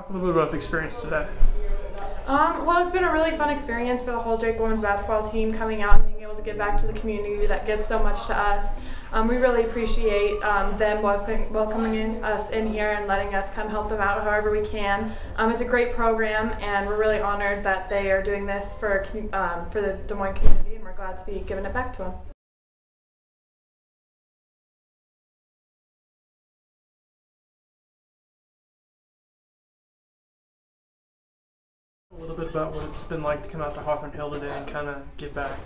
Talk a little bit about the experience today. Um, well, it's been a really fun experience for the whole Drake women's basketball team coming out and being able to give back to the community that gives so much to us. Um, we really appreciate um, them welcoming, welcoming us in here and letting us come help them out however we can. Um, it's a great program, and we're really honored that they are doing this for um, for the Des Moines community, and we're glad to be giving it back to them. A little bit about what it's been like to come out to Hawthorn Hill today and kind of give back.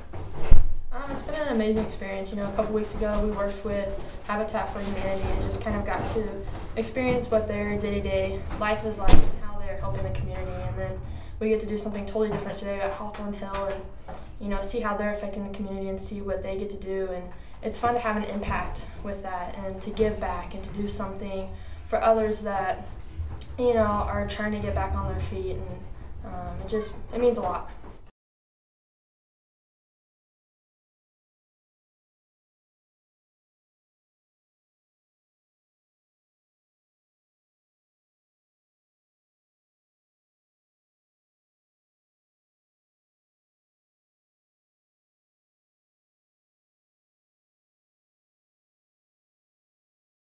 Um, it's been an amazing experience. You know, a couple weeks ago we worked with Habitat for Humanity and just kind of got to experience what their day-to-day life is like and how they're helping the community. And then we get to do something totally different today at Hawthorn Hill and you know see how they're affecting the community and see what they get to do. And it's fun to have an impact with that and to give back and to do something for others that you know are trying to get back on their feet and um, it just it means a lot.